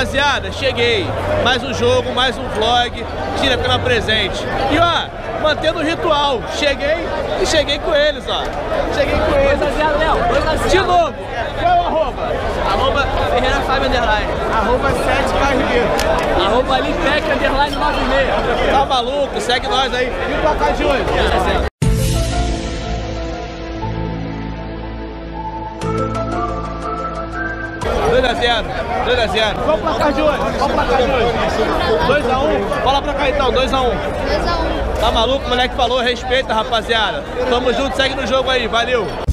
Rapaziada, cheguei. Mais um jogo, mais um vlog. Tira tema presente. E ó, mantendo o ritual. Cheguei e cheguei com eles, ó. Cheguei com eles. 2x0, Léo. 2x0. De novo. Qual é o arroba? Arroba Ferreira Fábio Underline. Arroba 7K Ribeiro. Arroba Lipec Underline 96. Tá maluco? Segue nós aí. E o placar de hoje? 2x0, 2x0. Qual o placar de hoje? Qual o placar de hoje? 2x1? Fala pra cá então, 2x1. 2x1. Tá maluco? O moleque falou, respeita, rapaziada. Tamo junto, segue no jogo aí, valeu.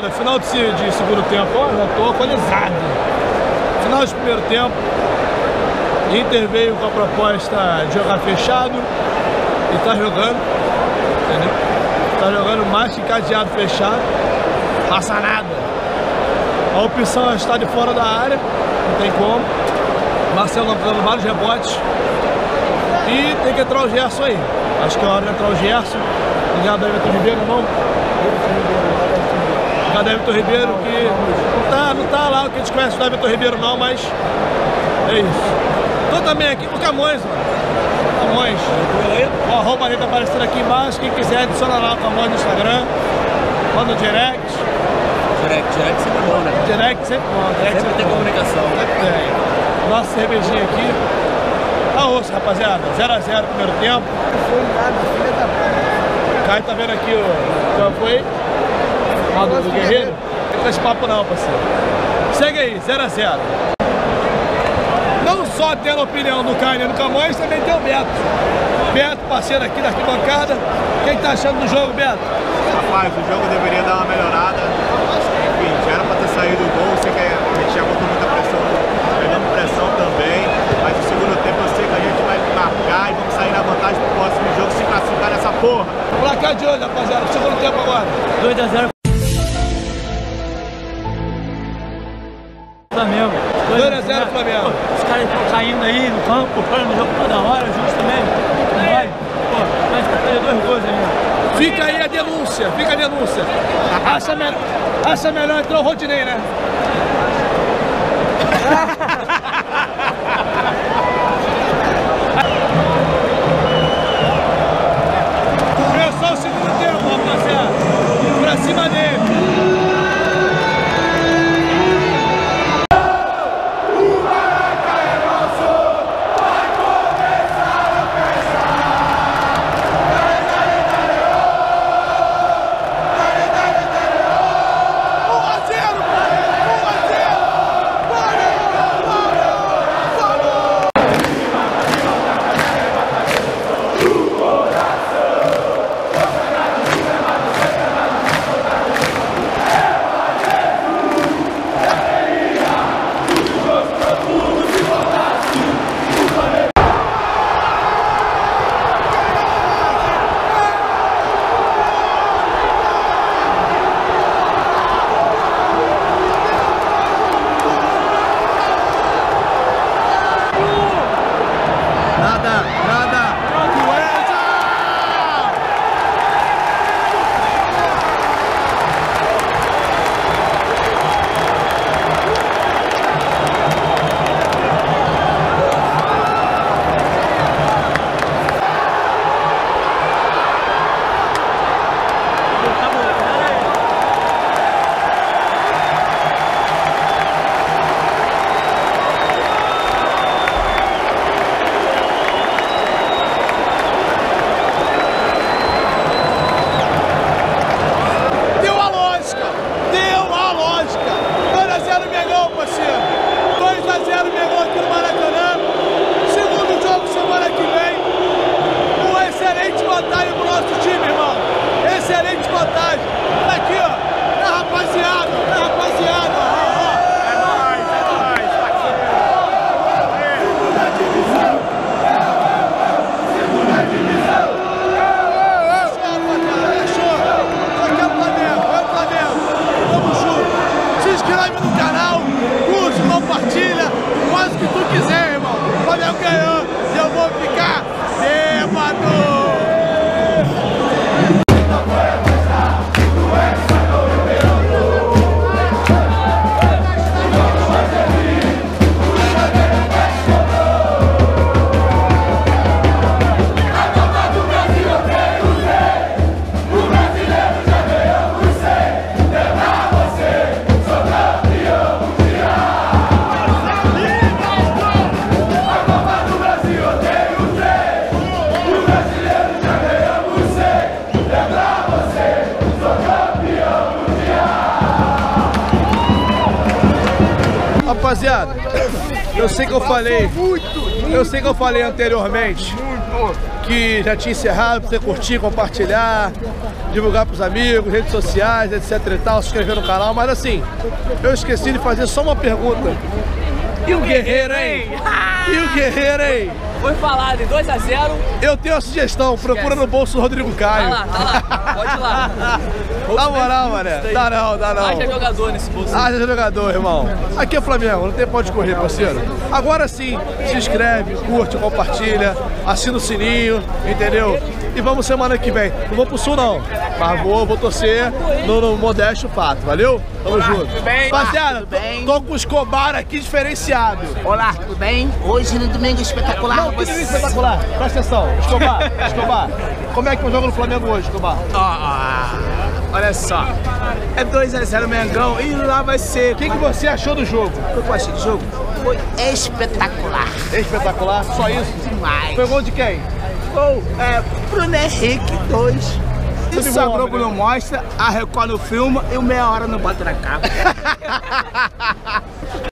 Rapaziada, final de, de segundo tempo, ó, já tô alcoolizado. Final de primeiro tempo, Inter veio com a proposta de jogar fechado e tá jogando, entendeu? Tá jogando mais que cadeado fechado, passa nada. A opção é estar de fora da área, não tem como. Marcelo dando vários rebotes. E tem que entrar o Gerson aí. Acho que é hora de entrar o Gerson. Obrigado, Everton Ribeiro, não? Obrigado, Everton Ribeiro, que não tá, não tá lá o que a gente conhece do Everton Ribeiro não, mas é isso. Tô também aqui com o Camões, mano. Camões. O arroba dele tá aparecendo aqui embaixo. Quem quiser, adiciona lá o Camões no Instagram. Manda no direct. Direct, direct sempre bom, né? Direct sempre bom. Direct Sempre tem bom. comunicação. Sempre tem. Nossa cervejinha aqui. Tá osso, rapaziada. 0x0 primeiro tempo. Caio tá vendo aqui o. Qual foi? Ah, Guerreiro? Não tem esse papo não, parceiro. Segue aí, 0 a 0 Não só tendo a opinião do Caio e do Camões, também tem o Beto. Beto, parceiro aqui da arquibancada. O que, é que tá achando do jogo, Beto? Rapaz, o jogo deveria dar uma melhorada. Enfim, já era pra ter saído o gol, sei que a gente já botou muita pressão, pegando pressão também. Mas no segundo tempo eu sei que a gente vai marcar e vamos sair na vantagem pro próximo jogo se classificar nessa porra. Placar de hoje, rapaziada, segundo tempo agora. 2 a 0 0 Flamengo. Pô, os caras estão caindo aí no campo, o jogo toda hora, justo também. Vai, pô, mas fazer dois gols ainda. Fica aí a denúncia, fica a denúncia. Acha, me... Acha melhor entrar o Rodinei, né? Rapaziada, eu sei que eu falei, eu sei que eu falei anteriormente que já tinha encerrado, pra você curtir, compartilhar, divulgar pros amigos, redes sociais, etc e tal, se inscrever no canal, mas assim, eu esqueci de fazer só uma pergunta. E o Guerreiro, hein? E o Guerreiro, hein? Foi falado em 2x0. Eu tenho uma sugestão, procura no bolso do Rodrigo Tá Caio. lá, tá lá. Pode ir lá. Na moral, mané, dá não, dá não. Haja jogador nesse bolso. Haja jogador, irmão. Aqui é Flamengo, não tem pra onde correr, parceiro. Agora sim, se inscreve, curte, compartilha, assina o sininho, entendeu? E vamos semana que vem. Não vou pro sul, não. Mas vou, vou torcer no, no modesto fato, valeu? Tamo junto. tudo bem? Rapaziada, tô, tô com o Escobar aqui diferenciado. Olá, bem? Hoje no Domingo Espetacular. Não, espetacular. Presta atenção. Escobar, Escobar. Como é que eu jogo no Flamengo hoje, Escobar? Olha só. É 2x0 Mengão e lá vai ser. O que, que você achou do jogo? O que eu achei do jogo? Foi espetacular. Espetacular, só isso? Demais. Foi gol de quem? Gol, é, Bruno Henrique 2. Tudo Isso a Globo né? não mostra, a Record não filma e o meia hora não bota na capa.